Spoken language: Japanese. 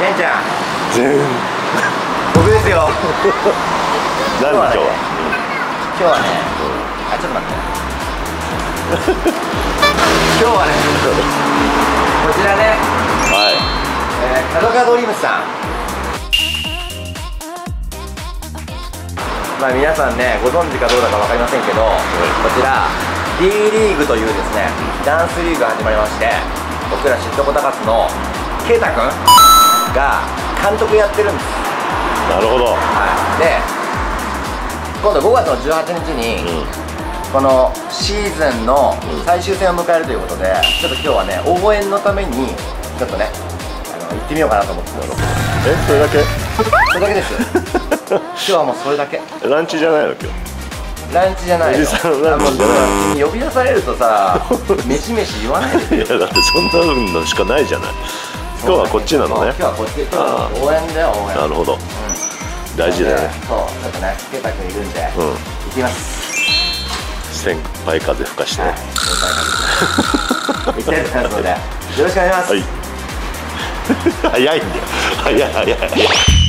ケンちゃん。全僕ですよ。何今日は？今日はねあちょっと待って。今日はねこちらね、はい。えー、ドリームスさん。まあ皆さんねご存知かどうだか分かりませんけど、こちら D リーグというですねダンスリーグが始まりまして僕らシットコタカツの圭太君が監督やってるんです。なるほど。はい。で今度5月の18日に、このシーズンの最終戦を迎えるということで、ちょっと今日はね応援のためにちょっとねあの行ってみようかなと思ってます。えそれだけ？それだけです 今日はもうそれだけ。ランチじゃないの今日？ランチじゃないのおじさんランチあもうじゃない。呼び出されるとさ 飯飯言わないで。いやだってそんなのしかないじゃない今日はこっちなのね。今日はこっち。今日は応援だよ応援なるほど。大事だよね。そうちょっとね圭太君いるんで、うん。行きます。先輩風吹かして。はい、行きたいと思いますので、よろしくお願いします。はい。早いんだよ。早い早い早い